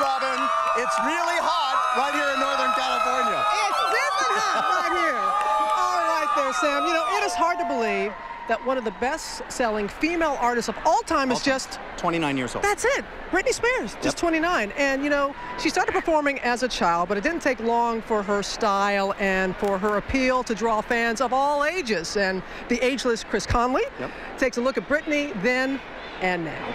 Robin. It's really hot right here in Northern California. It's sizzling hot right here. All right there, Sam. You know, it is hard to believe that one of the best-selling female artists of all time is just 29 years old. That's it. Britney Spears, just Yep. 29. And, you know, she started performing as a child, but it didn't take long for her style and for her appeal to draw fans of all ages. And the ageless Chris Connelly Yep. takes a look at Britney then and now.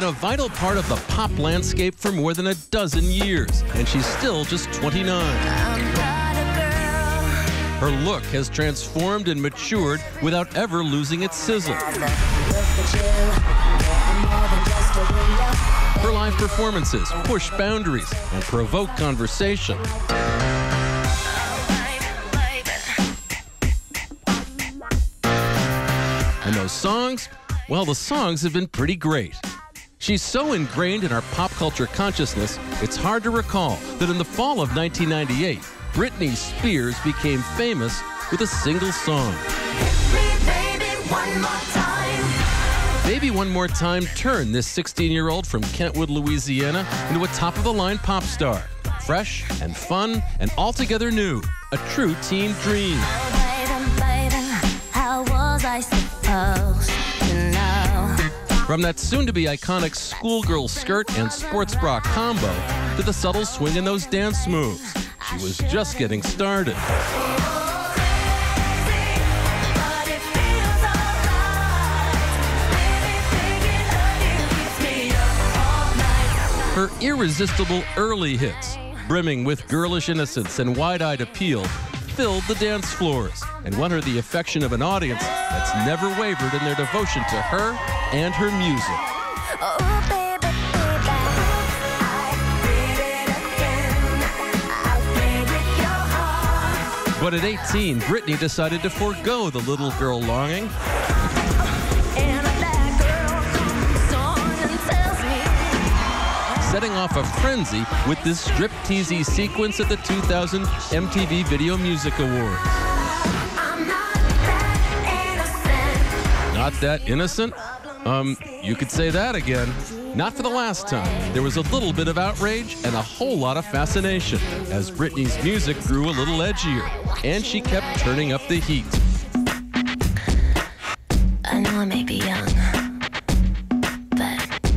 Been a vital part of the pop landscape for more than a dozen years, and she's still just 29. I'm not a girl. Her look has transformed and matured without ever losing its sizzle. Her live performances push boundaries and provoke conversation. And those songs, well, the songs have been pretty great. She's so ingrained in our pop culture consciousness, it's hard to recall that in the fall of 1998, Britney Spears became famous with a single song. Baby, one more time. Baby One More Time turned this 16 year old from Kentwood, Louisiana into a top of the line pop star. Fresh and fun and altogether new. A true teen dream. Baby, baby, From that soon to be iconic schoolgirl skirt and sports bra combo to the subtle swing in those dance moves. She was just getting started. Her irresistible early hits, brimming with girlish innocence and wide eyed appeal, filled the dance floors and won her the affection of an audience that's never wavered in their devotion to her and her music. But at 18, Britney decided to forego the little girl longing setting off a frenzy with this strip-teasy sequence at the 2000 MTV Video Music Awards. Not that innocent. Not that innocent? Um, you could say that again. Not for the last time. There was a little bit of outrage and a whole lot of fascination as Britney's music grew a little edgier, and she kept turning up the heat. I know I may be young, but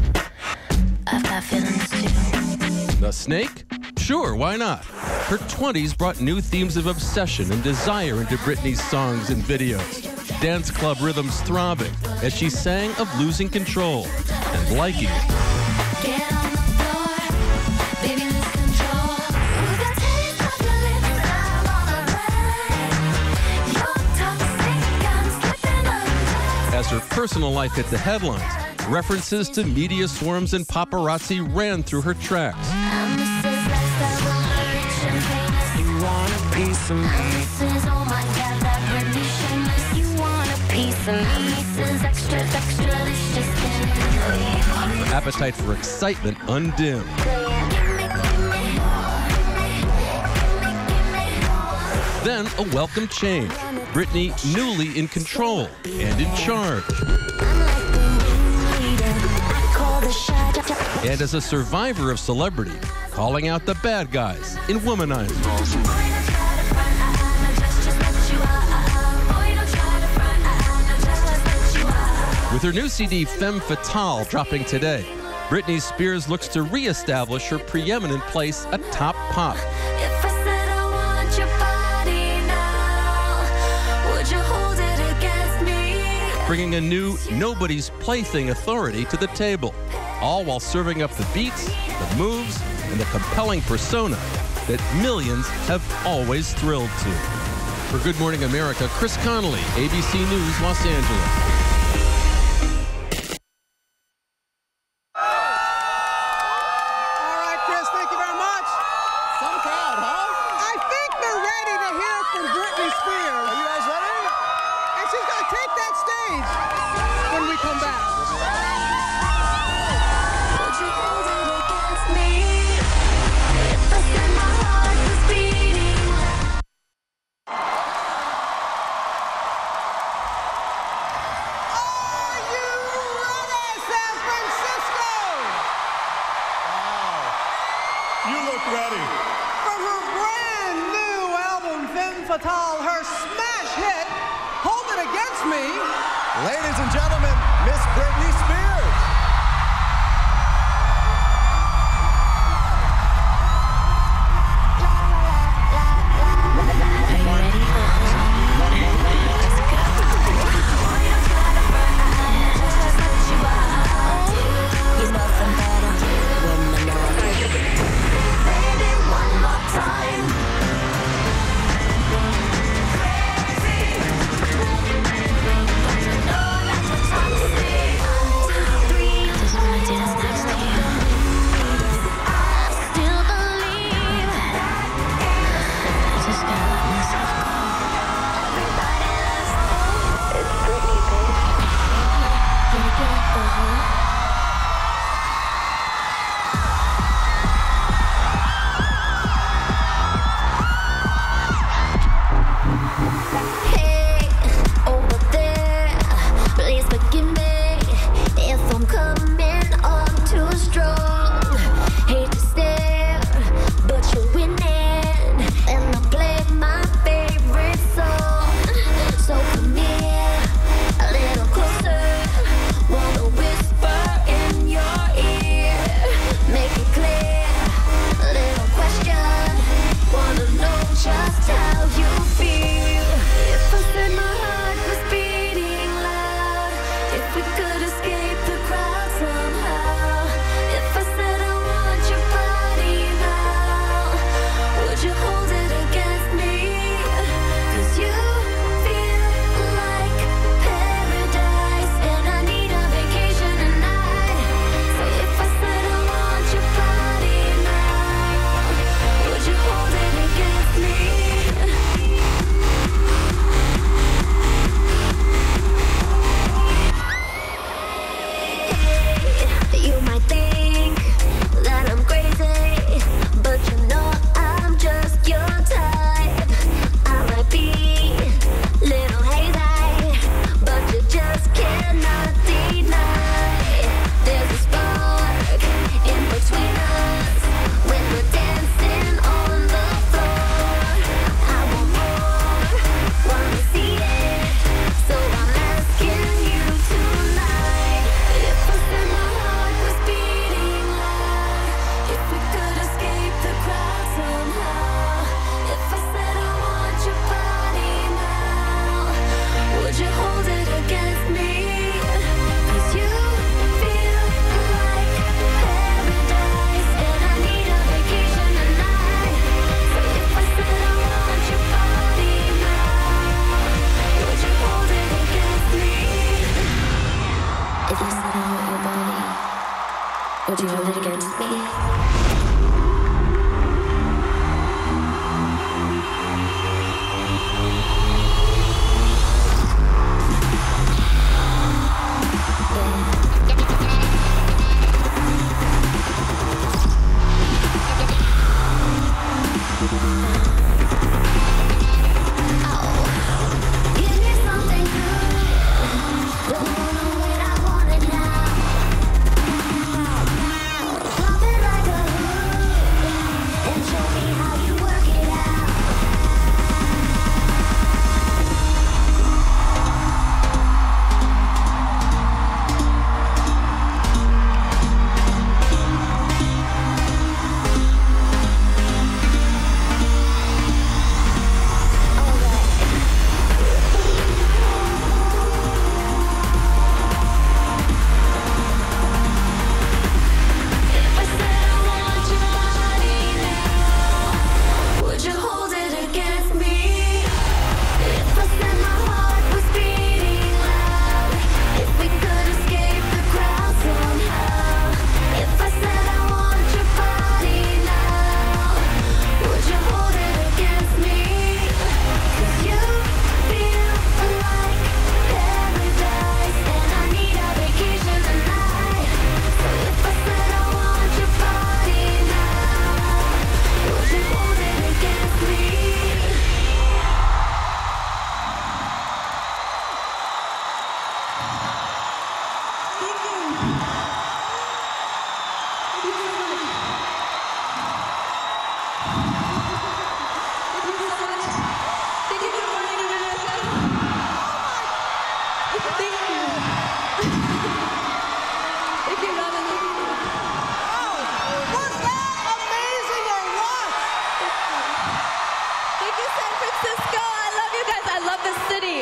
I've got feelings too. The snake? Sure, why not? Her 20s brought new themes of obsession and desire into Britney's songs and videos. Dance club rhythms throbbing as she sang of losing control and liking it. As her personal life hit the headlines, references to media swarms and paparazzi ran through her tracks. Piece of me? Appetite for excitement undimmed. Then a welcome change. Britney newly in control and in charge. And as a survivor of celebrity, calling out the bad guys in Womanizer. With her new CD Femme Fatale dropping today, Britney Spears looks to reestablish her preeminent place atop pop. If I said I want your body now, would you hold it against me? bringing a new nobody's plaything authority to the table, all while serving up the beats, the moves, and the compelling persona that millions have always thrilled to. For Good Morning America, Chris Connelly, ABC News, Los Angeles. You look ready. From her brand new album, Femme Fatale, her smash hit, Hold It Against Me. Ladies and gentlemen, Miss Britney Spears.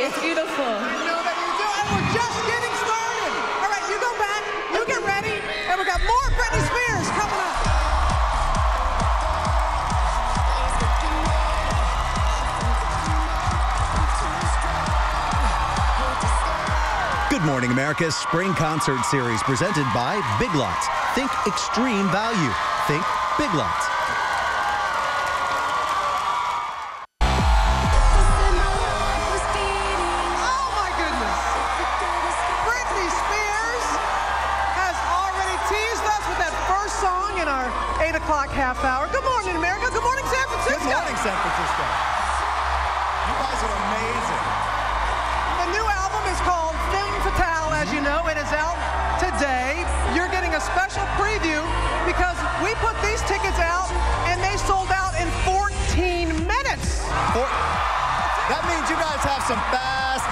It's beautiful. I know that you do, and we're just getting started. All right, you go back, you get ready, and we got more Britney Spears coming up. Good Morning America's Spring Concert Series presented by Big Lots. Think extreme value. Think Big Lots.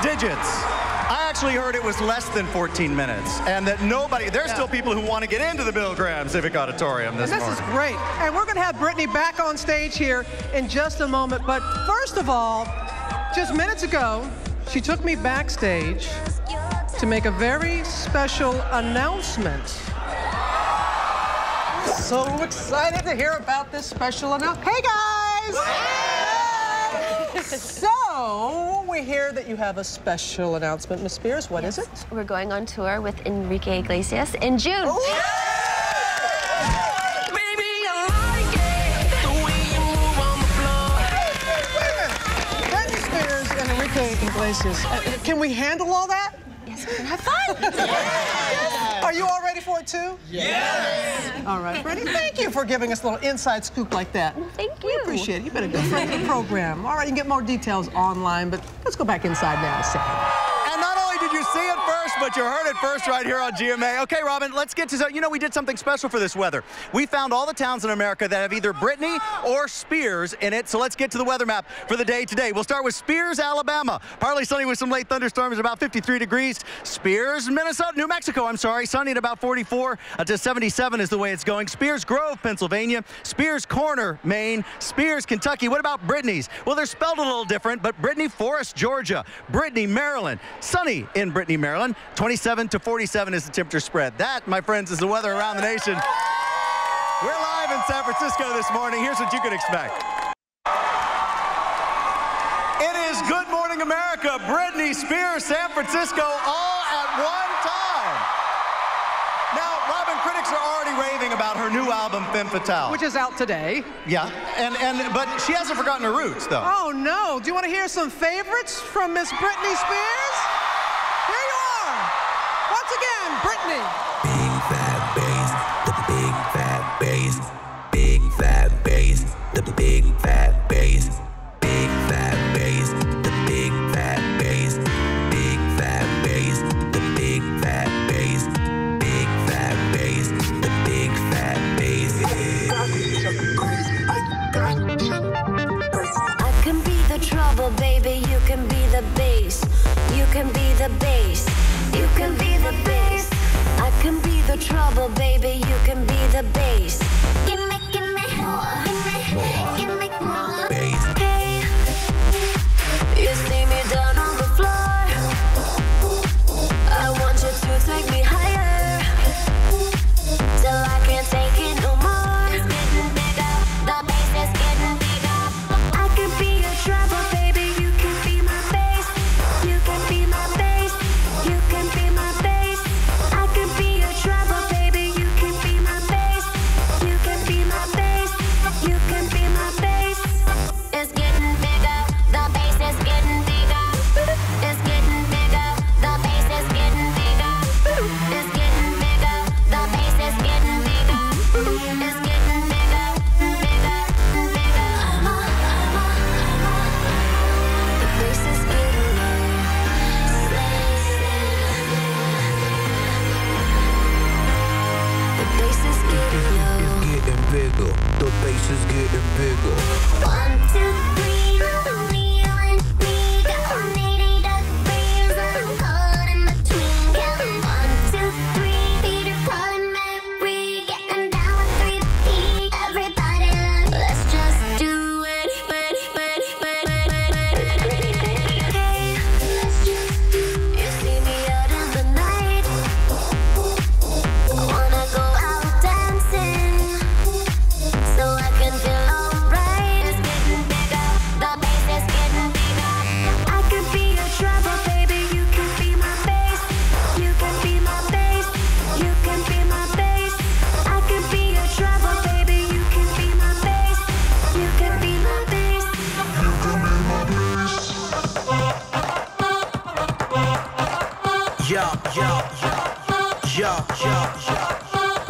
Digits. I actually heard it was less than 14 minutes, and that nobody, there's still people who want to get into the Bill Graham Civic Auditorium this, And this is great. And we're going to have Britney back on stage here in just a moment. But first of all, just minutes ago, she took me backstage to make a very special announcement. So excited to hear about this special announcement. Hey guys! So we hear that you have a special announcement, Miss Spears. What is it? We're going on tour with Enrique Iglesias in June. Britney Spears and Enrique Iglesias. Uh, can we handle all that? Yes, we're gonna have fun. Are you all ready for it too? Yes. All right, Britney, thank you for giving us a little inside scoop like that. Thank you. We appreciate it. You've been a good friend of the program. All right, you can get more details online, but let's go back inside now a you see it first, but you heard it first right here on GMA. Okay, Robin, let's get to, you know, we did something special for this weather. We found all the towns in America that have either Britney or Spears in it, so let's get to the weather map for the day today. We'll start with Spears, Alabama. Partly sunny with some late thunderstorms, about 53 degrees. Spears, Minnesota, New Mexico, I'm sorry, sunny at about 44 uh, to 77 is the way it's going. Spears Grove, Pennsylvania. Spears Corner, Maine. Spears, Kentucky. What about Brittany's? Well, they're spelled a little different, but Brittany Forest, Georgia. Brittany, Maryland. Sunny in Brittany, Maryland. 27 to 47 is the temperature spread. That, my friends, is the weather around the nation. We're live in San Francisco this morning. Here's what you can expect. It is Good Morning America, Britney Spears, San Francisco, all at one time. Now, Robin, critics are already raving about her new album, Femme Fatale. Which is out today. yeah, and, and but she hasn't forgotten her roots, though. Oh no! Do you want to hear some favorites from Miss Britney Spears? Big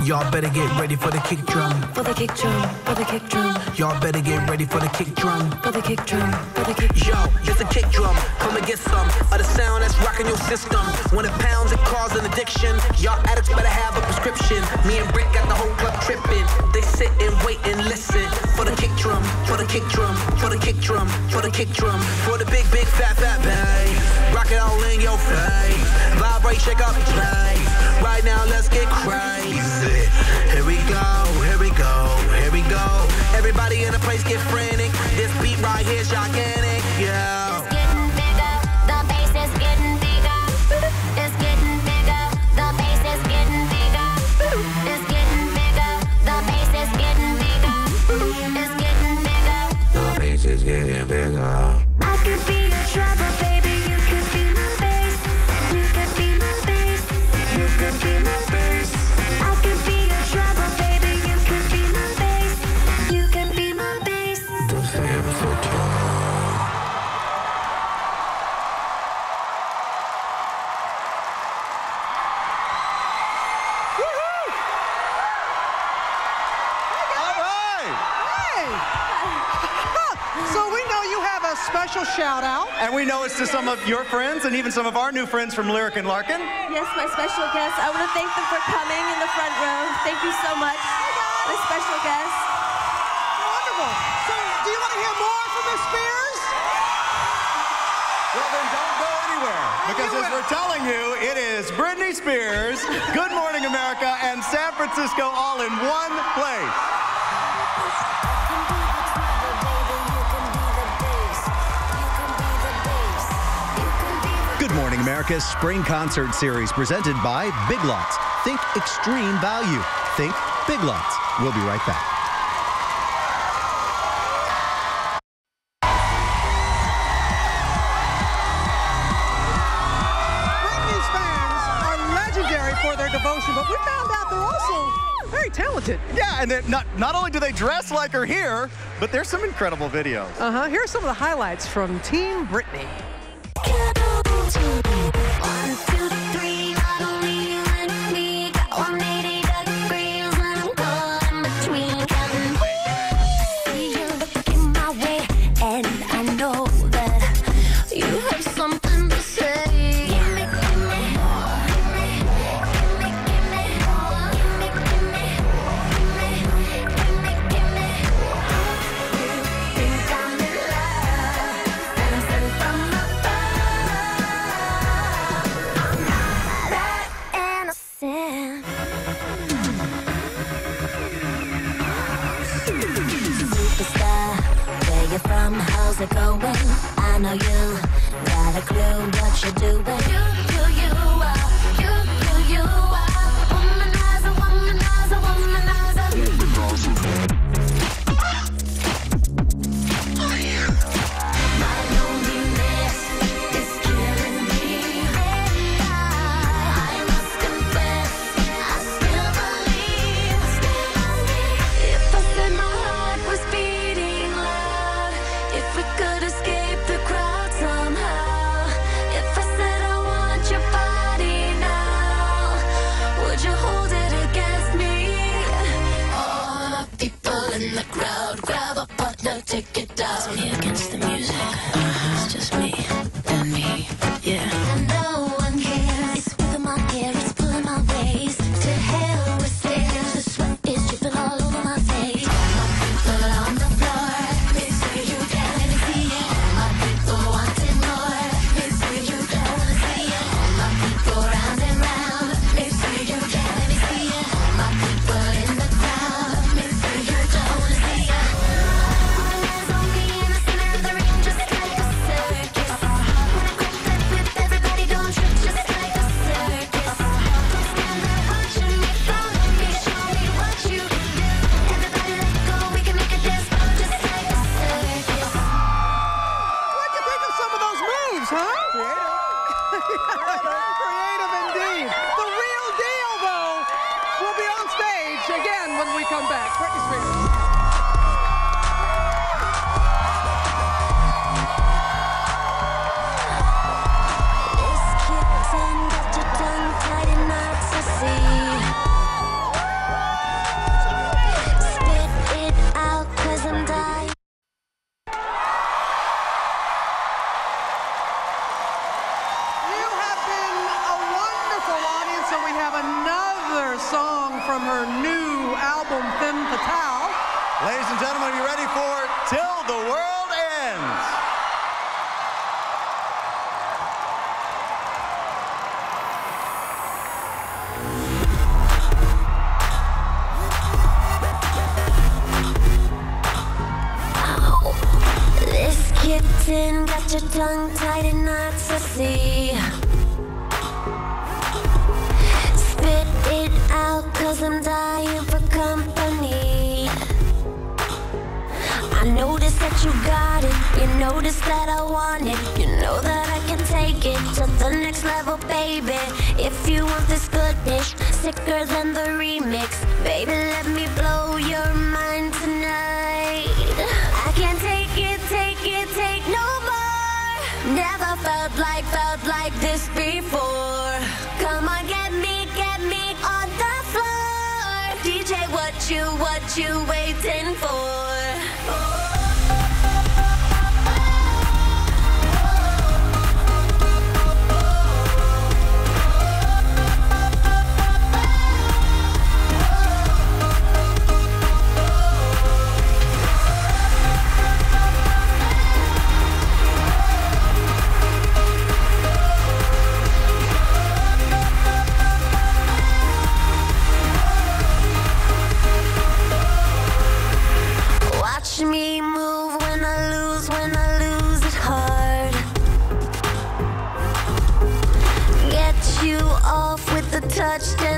Y'all better get ready for the kick drum. For the kick drum, for the kick drum, Y'all better get ready for the kick drum. for the kick drum, for the kick drum. Yo, it's a kick drum. Come and get some of the sound that's rocking your system. When it pounds, it causes an addiction. Y'all addicts better have a prescription. Me and Brit got the whole club tripping. They sit and wait and listen for the kick drum, for the kick drum, for the kick drum, for the kick drum, for the big, big, fat, fat bass. Rock it all in your face. Vibrate, shake up place. Right now, let's get crazy. Here we go, here we go, here we go. Everybody in the place get frantic. This beat right here's gigantic, friends and even some of our new friends from Lyric and Larkin. Yes, my special guests. I want to thank them for coming in the front row. Thank you so much. My special guests. Wonderful. So do you want to hear more from Miss Spears? Well, then don't go anywhere because as we're telling you, it is Britney Spears, Good Morning America, and San Francisco all in one place. Morning America's spring concert series presented by Big Lots. Think extreme value. Think Big Lots. We'll be right back. Britney's fans are legendary for their devotion, but we found out they're also very talented. Yeah, and then not, not only do they dress like her here, but there's some incredible videos. Uh huh. Here are some of the highlights from Team Britney. Song from her new album, Femme Fatale. Ladies and gentlemen, are you ready for Till the World Ends? This kitten got your tongue tied noticed that I want it. You know that I can take it to the next level, baby. If you want this goodness, sicker than the remix. Baby, let me blow your mind tonight. I can't take it, take it, take no more. Never felt like, felt like this before. Come on, get me, get me on the floor. DJ, what you, what you waiting for? Watch with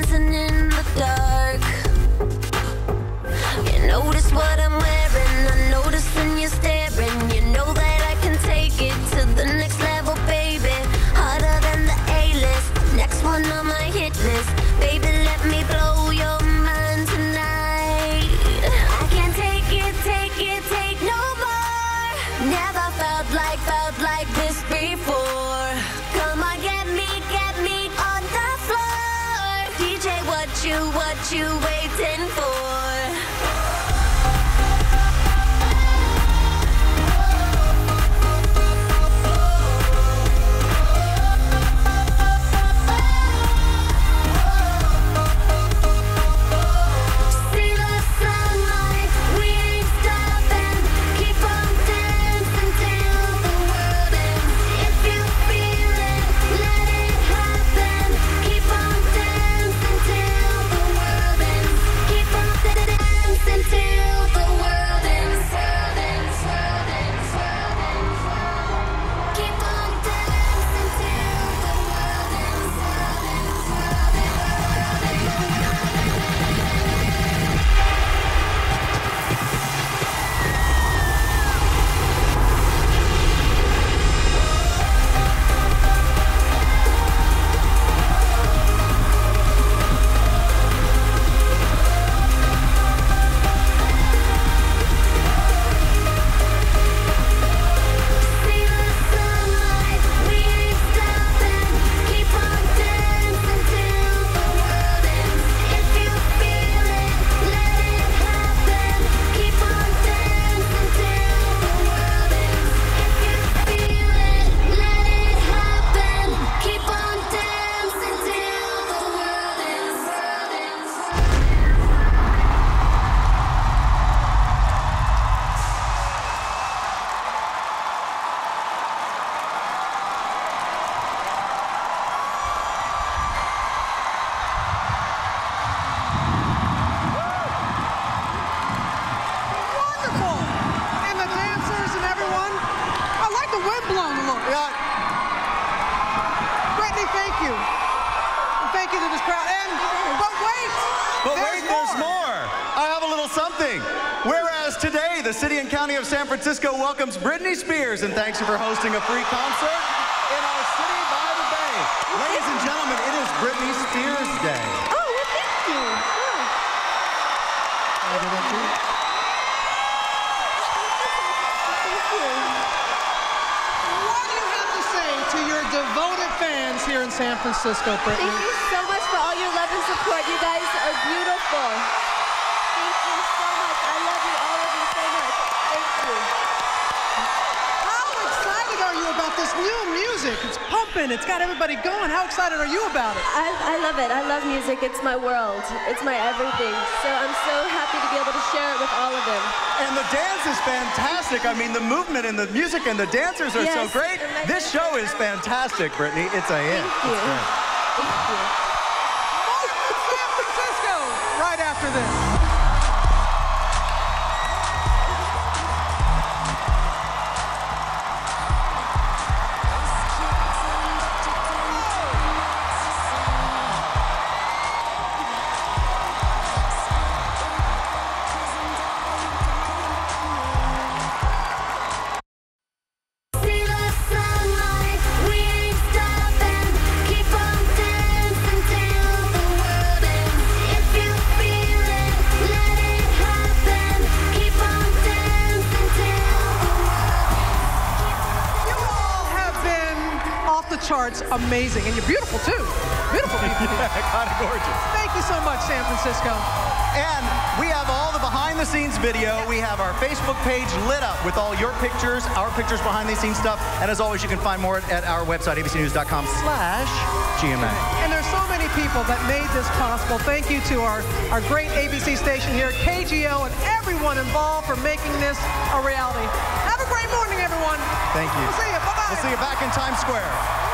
Whereas today, the city and county of San Francisco welcomes Britney Spears and thanks you for hosting a free concert in our city by the bay. Ladies and gentlemen, it is Britney Spears Day. Oh, well, thank you. what do you have to say to your devoted fans here in San Francisco, Britney? Thank you so much for all your love and support. You guys are beautiful. This new music? It's pumping. It's got everybody going. How excited are you about it? I, I love it. I love music. It's my world. It's my everything. So I'm so happy to be able to share it with all of them. And the dance is fantastic. I mean, the movement and the music and the dancers are so great. This show is fantastic, Britney. It's a hit. Thank you. Thank you. Most San Francisco right after this. Amazing. And you're beautiful, too. Beautiful people. kind of gorgeous. Thank you so much, San Francisco. And we have all the behind the scenes video. We have our Facebook page lit up with all your pictures, our pictures behind the scenes stuff. And as always, you can find more at our website, abcnews.com slash GMA. And there's so many people that made this possible. Thank you to our, our great ABC station here, KGO, and everyone involved for making this a reality. Have a great morning, everyone. Thank you. We'll see you. Bye-bye. We'll see you back in Times Square.